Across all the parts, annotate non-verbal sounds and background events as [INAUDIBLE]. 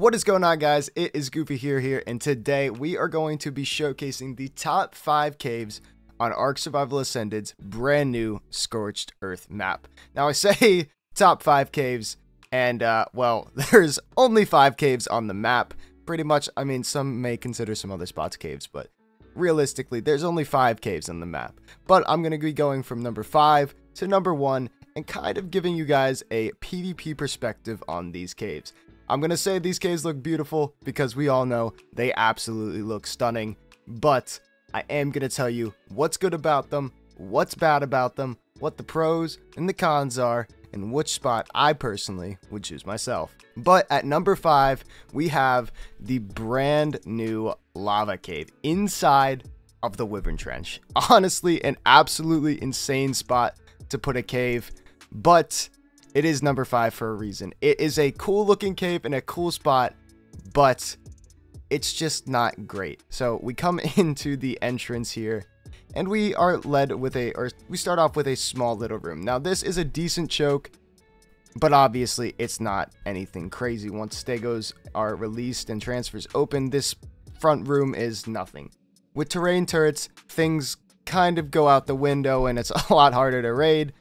What is going on guys? It is Goofy Hero here and today we are going to be showcasing the top 5 caves on Ark Survival Ascended's brand new Scorched Earth map. Now I [LAUGHS] say top 5 caves and uh, well [LAUGHS] there's only 5 caves on the map. Pretty much I mean some may consider some other spots caves but realistically there's only 5 caves on the map. But I'm going to be going from number 5 to number 1 and kind of giving you guys a PvP perspective on these caves. I'm going to say these caves look beautiful because we all know they absolutely look stunning, but I am going to tell you what's good about them, what's bad about them, what the pros and the cons are, and which spot I personally would choose myself. But at number 5, we have the brand new lava cave inside of the Wyvern Trench. [LAUGHS] Honestly, an absolutely insane spot to put a cave, but it is number five for a reason. It is a cool looking cave in a cool spot, but it's just not great. So we come [LAUGHS] into the entrance here and we are led with a, or we start off with a small little room. Now this is a decent choke, but obviously it's not anything crazy. Once stegos are released and transfers open, this front room is nothing. With terrain turrets, things kind of go out the window and it's [LAUGHS] a lot harder to raid.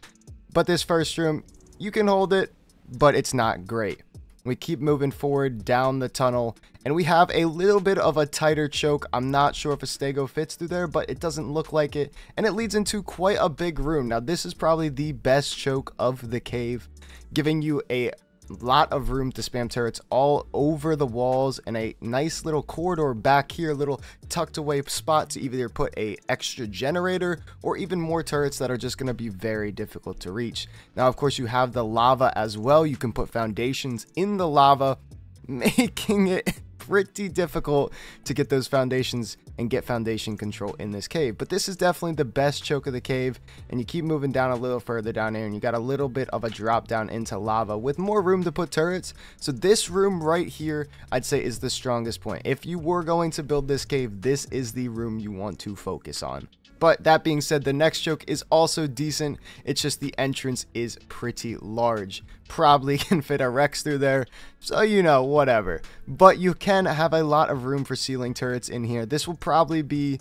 But this first room, you can hold it, but it's not great. We keep moving forward down the tunnel, and we have a little bit of a tighter choke. I'm not sure if a stego fits through there, but it doesn't look like it, and it leads into quite a big room. Now, this is probably the best choke of the cave, giving you a lot of room to spam turrets all over the walls and a nice little corridor back here a little tucked away spot to either put a extra generator or even more turrets that are just going to be very difficult to reach. Now of course you have the lava as well. You can put foundations in the lava [LAUGHS] making it [LAUGHS] pretty difficult to get those foundations and get foundation control in this cave. But this is definitely the best choke of the cave. And you keep moving down a little further down here and you got a little bit of a drop down into lava with more room to put turrets. So this room right here, I'd say is the strongest point. If you were going to build this cave, this is the room you want to focus on. But that being said, the next choke is also decent. It's just the entrance is pretty large. Probably [LAUGHS] can fit a Rex through there. So, you know, whatever. But you can have a lot of room for ceiling turrets in here. This will probably be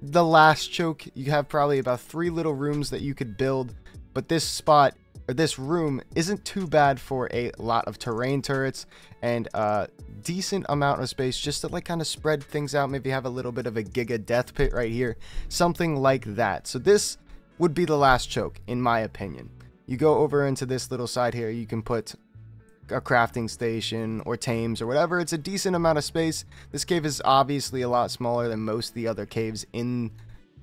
the last choke. You have probably about three little rooms that you could build. But this spot or this room isn't too bad for a lot of terrain turrets and a decent amount of space just to like kind of spread things out maybe have a little bit of a giga death pit right here something like that so this would be the last choke in my opinion you go over into this little side here you can put a crafting station or tames or whatever it's a decent amount of space this cave is obviously a lot smaller than most of the other caves in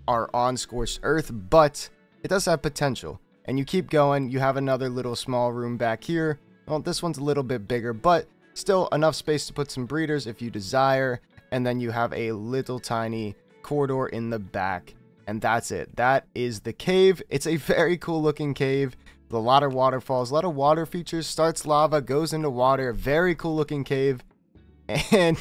our on scorched earth but it does have potential and you keep going, you have another little small room back here. Well, this one's a little bit bigger, but still enough space to put some breeders if you desire. And then you have a little tiny corridor in the back. And that's it. That is the cave. It's a very cool looking cave with a lot of waterfalls, a lot of water features. Starts lava, goes into water. Very cool looking cave. [LAUGHS] And,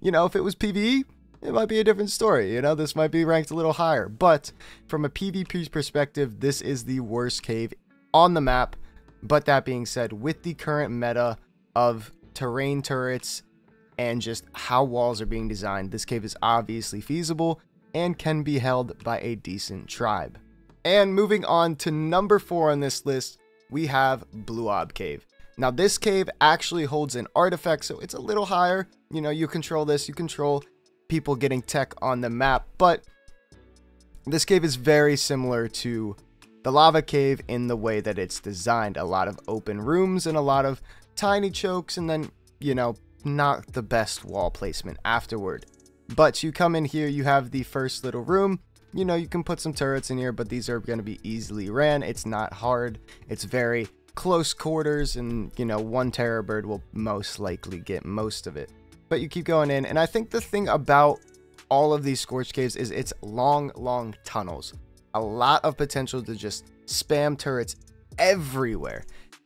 you know, if it was PvE, it might be a different story. You know, this might be ranked a little higher. But from a PvP perspective, this is the worst cave on the map. But that being said, with the current meta of terrain turrets and just how walls are being designed, this cave is obviously feasible and can be held by a decent tribe. And moving on to number four on this list, we have Blue Ob Cave. Now this cave actually holds an artifact, so it's a little higher. You know, you control this, you control people getting tech on the map, but this cave is very similar to the lava cave in the way that it's designed. A lot of open rooms and a lot of tiny chokes and then, you know, not the best wall placement afterward. But you come in here, you have the first little room. You know, you can put some turrets in here, but these are going to be easily ran. It's not hard. It's very close quarters and, you know, one terror bird will most likely get most of it but you keep going in. And I think the thing about all of these Scorch Caves is it's long, long tunnels. A lot of potential to just spam turrets everywhere.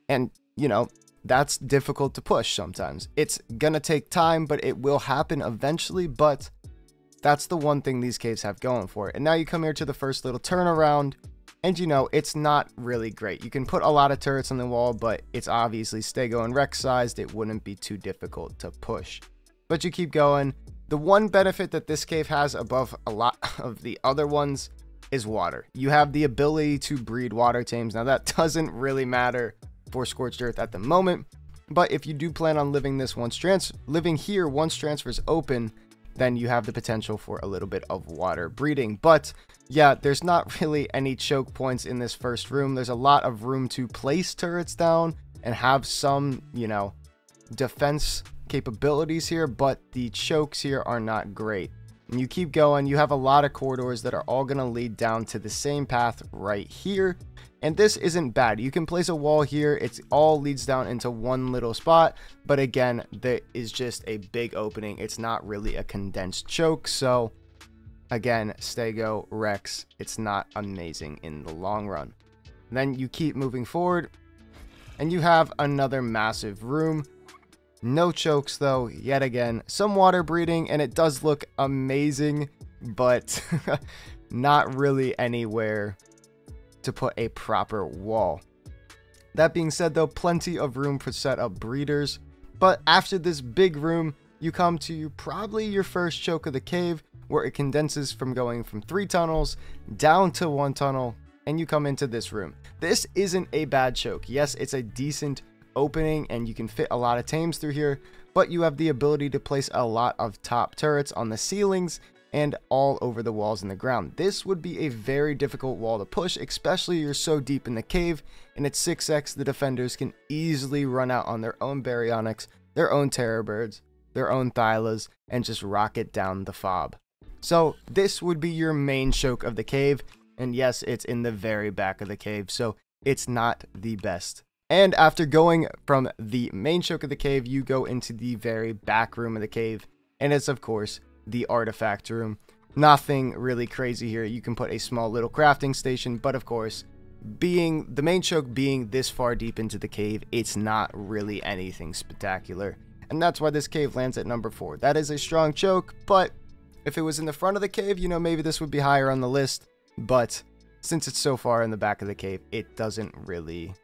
And, you know, that's difficult to push sometimes. It's gonna take time, but it will happen eventually, but that's the one thing these caves have going for it. And now you come here to the first little turnaround. And you know, it's not really great. You can put a lot of turrets on the wall, but it's obviously Stego and Rex sized. It wouldn't be too difficult to push. But you keep going. The one benefit that this cave has above a lot [LAUGHS] of the other ones is water. You have the ability to breed water tames. Now that [LAUGHS] doesn't really matter for Scorched Earth at the moment, but if you do plan on living this once trans living here once transfers open, then you have the potential for a little bit of water breeding. But yeah, there's not [LAUGHS] really any choke points in this first room. There's a lot of room to place turrets down and have some, you know, defense capabilities here, but the chokes here are not great. And you keep going, you have a lot of corridors that are all going to lead down to the same path right here. And this isn't bad. You can place a wall here. It all leads down into one little spot. But again, there is just a big opening. It's not really a condensed choke. So again, Stego, Rex, it's not amazing in the long run. then you keep moving forward and you have another massive room. No chokes though, yet again. Some water breeding and it does look amazing, but [LAUGHS] not really anywhere to put a proper wall. That being said though, plenty of room for set up breeders, but after this big room, you come to probably your first choke of the cave, where it condenses from going from three tunnels down to one tunnel, and you come into this room. This isn't a bad choke. Yes, it's a decent opening, and you can fit a lot of tames through here, but you have the ability to place a lot of top turrets on the ceilings and all over the walls and the ground. This would be a very difficult wall to push, especially you're so deep in the cave, and at 6x the defenders can easily run out on their own Baryonyx, their own Terror Birds, their own Thylas, and just rocket down the fob. So this would be your main choke of the cave, and yes, it's in the very back of the cave, so it's not the best. And after going from the main choke of the cave, you go into the very back room of the cave, and it's of course the artifact room. Nothing really crazy here. You can put a small little crafting station, but of course, being the main choke being this far deep into the cave, it's not really anything spectacular. And that's why this cave lands at number 4. That is a strong choke, but if it was in the front of the cave, you know, maybe this would be higher on the list. But since it's so far in the back of the cave, it doesn't really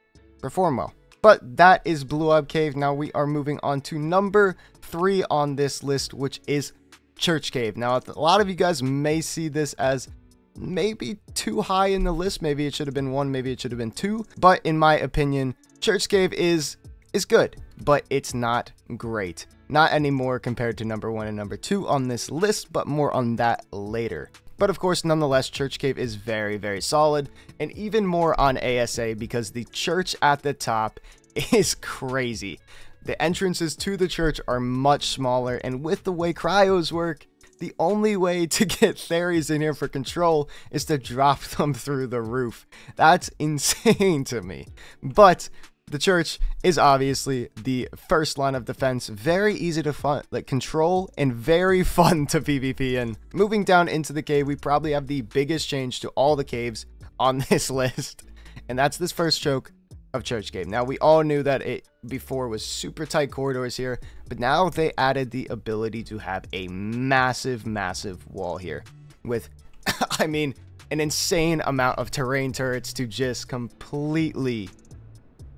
perform well. But that is Blue Orb Cave. Now we are moving on to number 3 on this list, which is Church Cave. Now, a lot of you guys may see this as maybe too high in the list. Maybe it should have been one, maybe it should have been two. But in my opinion, Church Cave is is good, but it's not great. Not anymore compared to number one and number two on this list, but more on that later. But of course, nonetheless, Church Cave is very, very solid, and even more on ASA because the church at the top [LAUGHS] is crazy. The entrances to the church are much smaller, and with the way cryos work, the only way to [LAUGHS] get Theris in here for control is to drop [LAUGHS] them through the roof. That's [LAUGHS] insane to me. But the church is obviously the first line of defense, very easy to fun, like control and very fun to PvP in. Moving down into the cave, we probably have the biggest change to all the caves on this list, and that's this first choke of Church Cave. Now, we all knew that it before was super tight corridors here, but now they added the ability to have a massive, massive wall here with, [LAUGHS] I mean, an insane amount of terrain turrets to just completely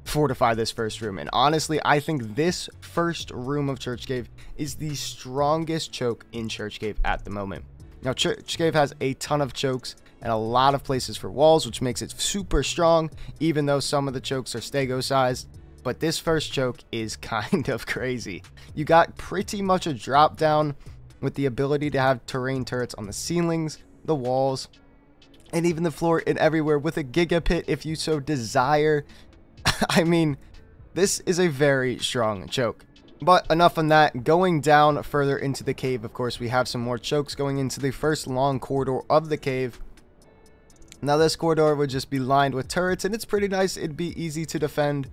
fortify this first room. And honestly, I think this first room of Church Cave is the strongest choke in Church Cave at the moment. Now, Church Cave has a ton of chokes and a lot of places for walls, which makes it super strong, even though some of the chokes are stego sized. But this first choke is [LAUGHS] kind of crazy. You got pretty much a drop down with the ability to have terrain turrets on the ceilings, the walls, and even the floor and everywhere with a giga pit if you so desire. [LAUGHS] I mean, this is a very strong choke. But enough on that. Going down further into the cave, of course, we have some more chokes going into the first long corridor of the cave. Now this corridor would just be lined with turrets and it's pretty nice. It'd be easy to defend,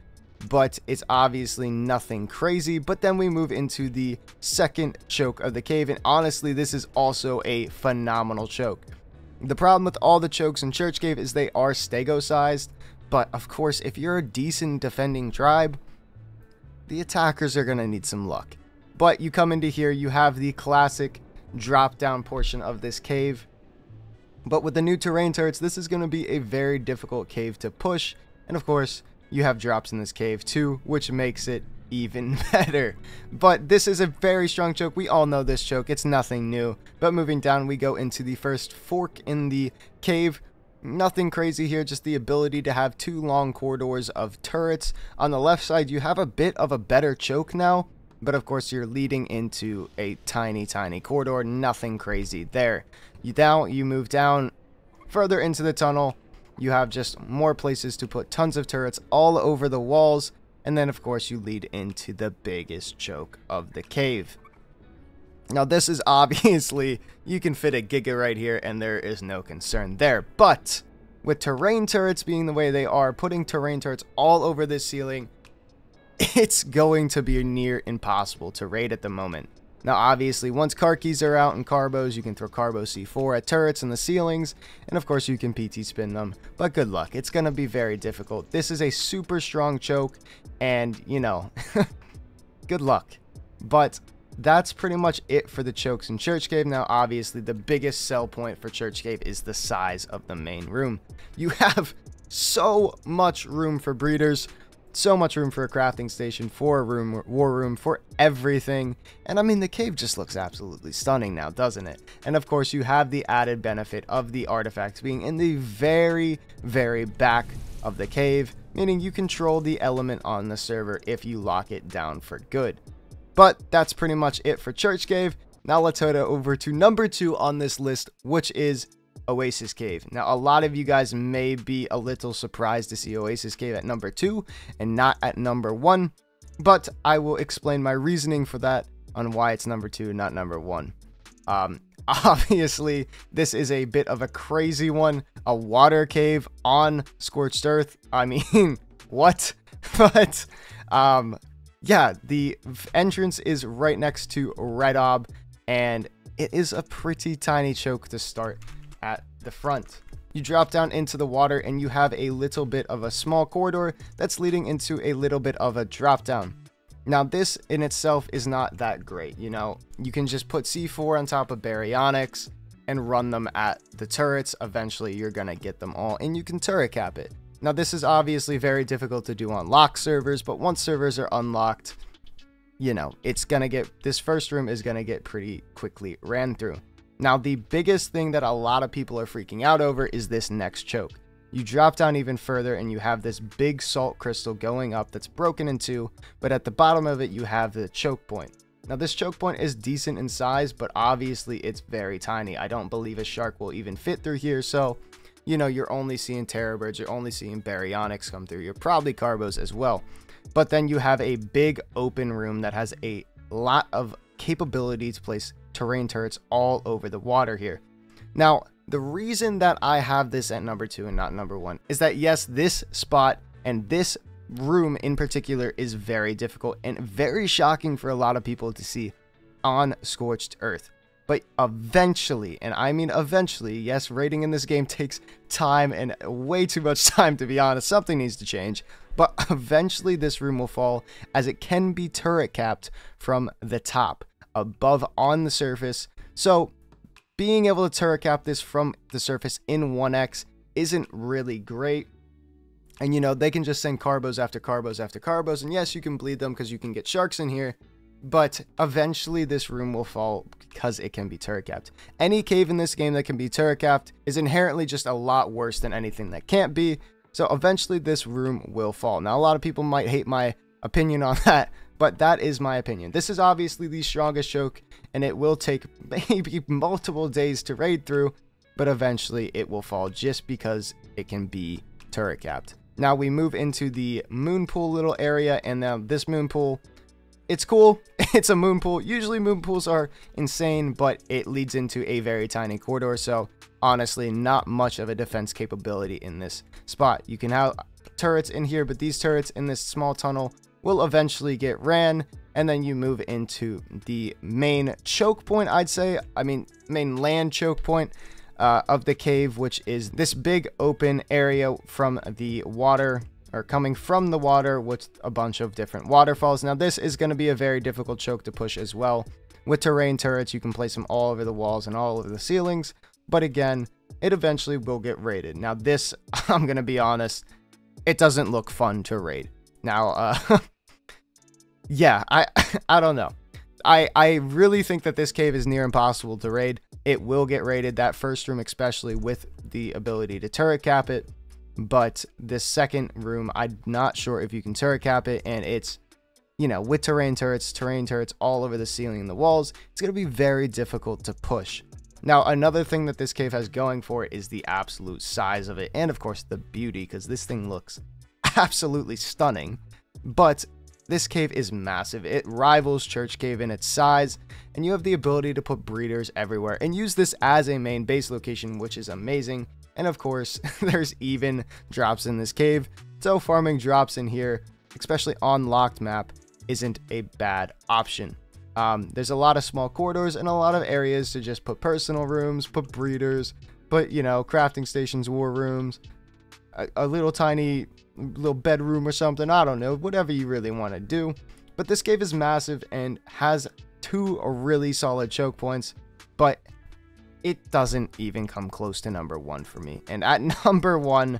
but it's obviously nothing crazy. But then we move into the second choke of the cave and honestly this is also a phenomenal choke. The problem with all the chokes in Church Cave is they are stego sized, but of course if you're a decent defending tribe, the attackers are going to need some luck. But you come into here, you have the classic drop down portion of this cave But with the new terrain turrets, this is going to be a very difficult cave to push. And of course, you have drops in this cave too, which makes it even [LAUGHS] better. But this is a very strong choke. We all know this choke. It's nothing new. But moving down, we go into the first fork in the cave. Nothing crazy here, just the ability to have two long corridors of turrets. On the left side, you have a bit of a better choke now, but of course you're leading into a tiny, tiny corridor. Nothing crazy there. You now you move down further into the tunnel. You have just more places to put tons of turrets all over the walls. And then, of course, you lead into the biggest choke of the cave. Now, this is [LAUGHS] obviously, you can fit a Giga right here, and there is no concern there. But, with terrain turrets being the way they are, putting terrain turrets all over this ceiling, it's going to be near impossible to raid at the moment. Now, obviously, once car keys are out and carbos, you can throw carbo C4 at turrets in the ceilings, and of course, you can PT spin them. But good luck. It's going to be very difficult. This is a super strong choke, and, you know, [LAUGHS] good luck. But that's pretty much it for the chokes in Church Cave. Now, obviously, the biggest sell point for Church Cave is the size of the main room. You [LAUGHS] have so much room for breeders so much room for a crafting station, for a room, war room, for everything. And I mean, the cave just looks absolutely stunning now, doesn't it? And of course, you have the added benefit of the artifacts being in the very, very back of the cave, meaning you control the element on the server if you lock it down for good. But that's pretty much it for Church Cave. Now let's head over to number two on this list, which is Oasis Cave. Now, a lot of you guys may be a little surprised to see Oasis Cave at number two and not at number one, but I will explain my reasoning for that on why it's number two, not number one. Um, [LAUGHS] obviously, this is a bit of a crazy one. A water cave on Scorched Earth. I [LAUGHS] mean, what? [LAUGHS] but, um, yeah, the entrance is right next to Red Ob, and it is a pretty tiny choke to start at the front. You drop down into the water and you have a little bit of a small corridor that's leading into a little bit of a drop down. Now this in itself is not that great, you know, you can just put C4 on top of baryonyx and run them at the turrets, eventually you're gonna get them all and you can turret cap it. Now this is obviously very difficult to do on lock servers, but once servers are unlocked, you know, it's gonna get, this first room is gonna get pretty quickly ran through. Now, the biggest thing that a lot of people are freaking out over is this next choke. You drop down even further and you have this big salt crystal going up that's broken in two, but at the bottom of it you have the choke point. Now this choke point is decent in size, but obviously it's very tiny. I don't believe a shark will even fit through here, so you know, you're only seeing terror birds, you're only seeing baryonyx come through, you're probably carbos as well. But then you have a big open room that has a lot of capability to place terrain turrets all over the water here. Now, the reason that I have this at number two and not number one is that yes, this spot and this room in particular is very difficult and very shocking for a lot of people to see on Scorched Earth. But eventually, and I mean eventually, yes, raiding in this game [LAUGHS] takes time and way too much time to be honest. Something needs to change. But [LAUGHS] eventually this room will fall as it can be turret capped from the top above on the surface. So being able to turret cap this from the surface in 1x isn't really great. And you know, they can just send carbos after carbos after carbos. And yes, you can bleed them because you can get sharks in here. But eventually this room will fall because it can be turret capped. Any cave in this game that can be turret capped is inherently just a lot worse than anything that can't be. So eventually this room will fall. Now a lot of people might hate my opinion on [LAUGHS] that, but that is my opinion. This is obviously the strongest choke, and it will take [LAUGHS] maybe multiple days to raid through, but eventually it will fall just because it can be turret capped. Now we move into the moon pool little area, and now this moon pool, it's cool. [LAUGHS] It's a moon pool. Usually moon pools are insane, but it leads into a very tiny corridor, so honestly, not much of a defense capability in this spot. You can have turrets in here, but these turrets in this small tunnel will eventually get ran and then you move into the main choke point i'd say i mean main land choke point uh, of the cave which is this big open area from the water or coming from the water with a bunch of different waterfalls now this is going to be a very difficult choke to push as well with terrain turrets you can place them all over the walls and all over the ceilings but again it eventually will get raided. Now, this, [LAUGHS] I'm going to be honest, it doesn't look fun to raid. Now, uh, [LAUGHS] yeah, I, [LAUGHS] I don't know. I, I really think that this cave is near impossible to raid. It will get raided, that first room especially with the ability to turret cap it. But this second room, I'm not sure if you can turret cap it, and it's you know, with terrain turrets, terrain turrets all over the ceiling and the walls, it's going to be very difficult to push. Now, another thing that this cave has going for it is the absolute size of it, and of course the beauty, because this thing looks [LAUGHS] absolutely stunning. But this cave is massive. It rivals Church Cave in its size, and you have the ability to put breeders everywhere and use this as a main base location, which is amazing. And of course, [LAUGHS] there's even drops in this cave, so farming drops in here, especially on locked map, isn't a bad option. Um, there's a lot of small corridors and a lot of areas to just put personal rooms, put breeders, put, you know, crafting stations, war rooms, a, a little tiny little bedroom or something. I don't know, whatever you really want to do. But this cave is massive and has two really solid choke points, but it doesn't even come close to number one for me. And at [LAUGHS] number one,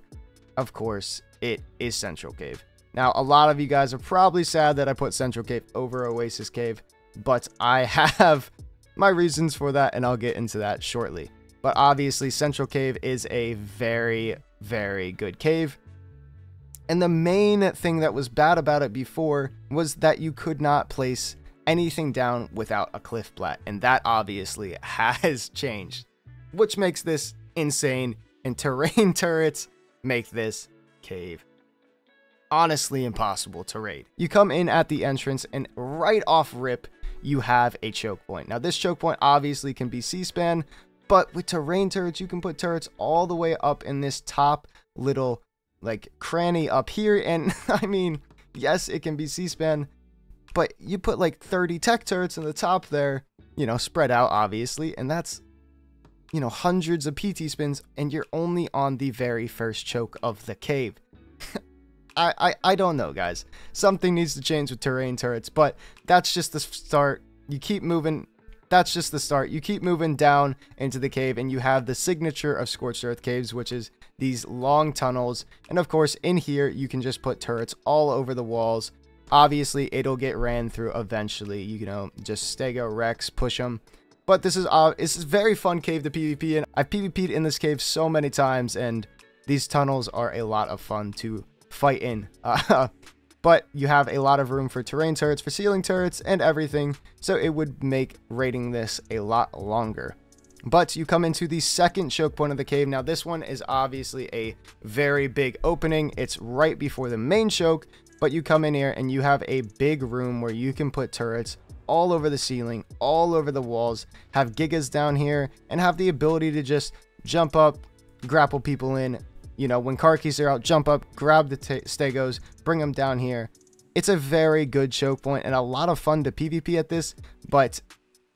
of course, it is Central Cave. Now, a lot of you guys are probably sad that I put Central Cave over Oasis Cave, but I [LAUGHS] have my reasons for that, and I'll get into that shortly. But obviously, Central Cave is a very, very good cave. And the main thing that was bad about it before was that you could not place anything down without a cliff plat, and that obviously [LAUGHS] has changed, which makes this insane, and [LAUGHS] terrain turrets make this cave honestly impossible to raid. You come in at the entrance and right off rip, you have a choke point. Now this choke point obviously can be C-span, but with terrain turrets, you can put turrets all the way up in this top little like cranny up here. And [LAUGHS] I mean, yes, it can be C-span, but you put like 30 tech turrets in the top there, you know, spread out obviously, and that's you know, hundreds of PT spins, and you're only on the very first choke of the cave. [LAUGHS] I, I, I don't know, guys. Something needs to change with terrain turrets, but that's just the start. You keep moving. That's just the start. You keep moving down into the cave, and you have the signature of Scorched Earth Caves, which is these long tunnels. And of course, in here, you can just put turrets all over the walls. Obviously, it'll get ran through eventually. You know, just stego Rex, push them. But this is uh, this is very fun cave to PvP in. I've PvP'd in this cave so many times, and these tunnels are a lot of fun to fight in. Uh, [LAUGHS] but you have a lot of room for terrain turrets, for ceiling turrets, and everything, so it would make raiding this a lot longer. But you come into the second choke point of the cave. Now, this one is obviously a very big opening. It's right before the main choke, but you come in here and you have a big room where you can put turrets all over the ceiling, all over the walls, have gigas down here, and have the ability to just jump up, grapple people in, you know, when car keys are out, jump up, grab the stegos, bring them down here. It's a very good choke point and a lot of fun to PvP at this, but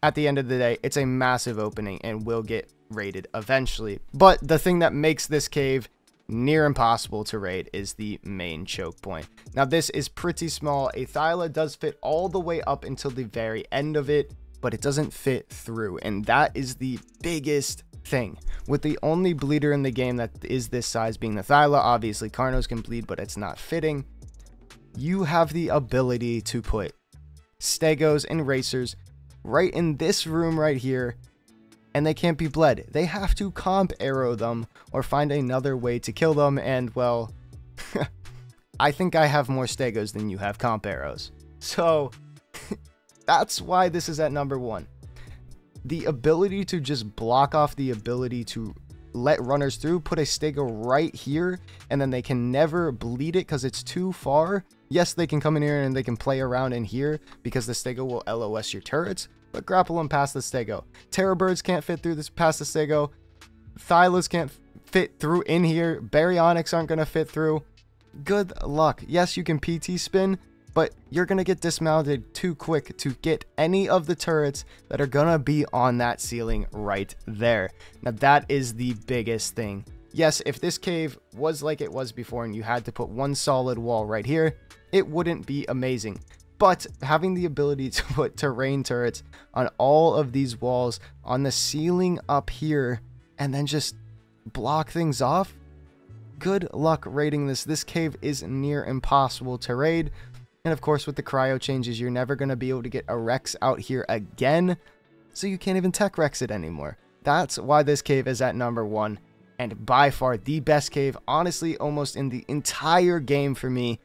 at the end of the day, it's a massive opening and will get raided eventually. But the thing that makes this cave near impossible to raid is the main choke point. Now this is pretty small. A Thyla does fit all the way up until the very end of it, but it doesn't fit through. And that is the biggest thing. With the only bleeder in the game that is this size being the Thyla, obviously Carnos can bleed, but it's not fitting. You have the ability to put Stegos and Racers right in this room right here, and they can't be bled. They have to comp arrow them or find another way to kill them, and well, [LAUGHS] I think I have more Stegos than you have comp arrows. So, [LAUGHS] that's why this is at number one the ability to just block off the ability to let runners through, put a stego right here, and then they can never bleed it because it's too far. Yes, they can come in here and they can play around in here because the stego will LOS your turrets, but grapple them past the stego. Terror birds can't fit through this past the stego. Thylas can't fit through in here. Baryonyx aren't going to fit through. Good luck. Yes, you can PT spin, but you're going to get dismounted too quick to get any of the turrets that are going to be on that ceiling right there. Now that is the biggest thing. Yes, if this cave was like it was before and you had to put one solid wall right here, it wouldn't be amazing. But having the ability [LAUGHS] to put terrain turrets on all of these walls, on the ceiling up here, and then just block things off, good luck raiding this. This cave is near impossible to raid. And of course, with the cryo changes, you're never going to be able to get a Rex out here again. So you can't even tech Rex it anymore. That's why this cave is at number one. And by far the best cave, honestly, almost in the entire game for me.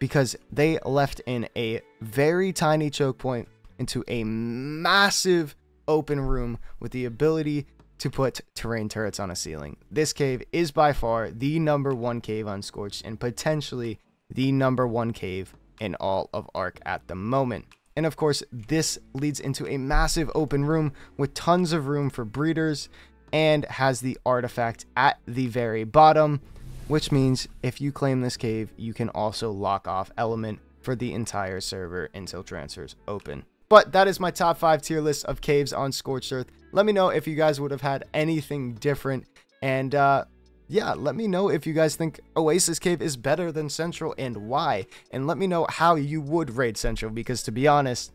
Because they left in a very tiny choke point into a massive open room with the ability to put terrain turrets on a ceiling. This cave is by far the number one cave on Scorched and potentially the number one cave in all of Ark at the moment. And of course, this leads into a massive open room with tons of room for breeders and has the artifact at the very bottom, which means if you claim this cave, you can also lock off element for the entire server until transfers open. But that is my top five tier list of caves on Scorched Earth. Let me know if you guys would have had anything different. And uh, yeah, let me know if you guys think Oasis Cave is better than Central and why. And let me know how you would raid Central because to be honest,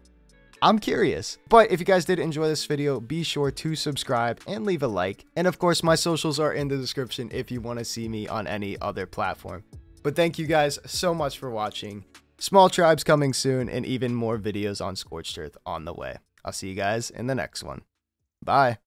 I'm curious. But if you guys did enjoy this video, be sure to subscribe and leave a like. And of course, my socials are in the description if you want to see me on any other platform. But thank you guys so much for watching. Small tribes coming soon and even more videos on Scorched Earth on the way. I'll see you guys in the next one. Bye.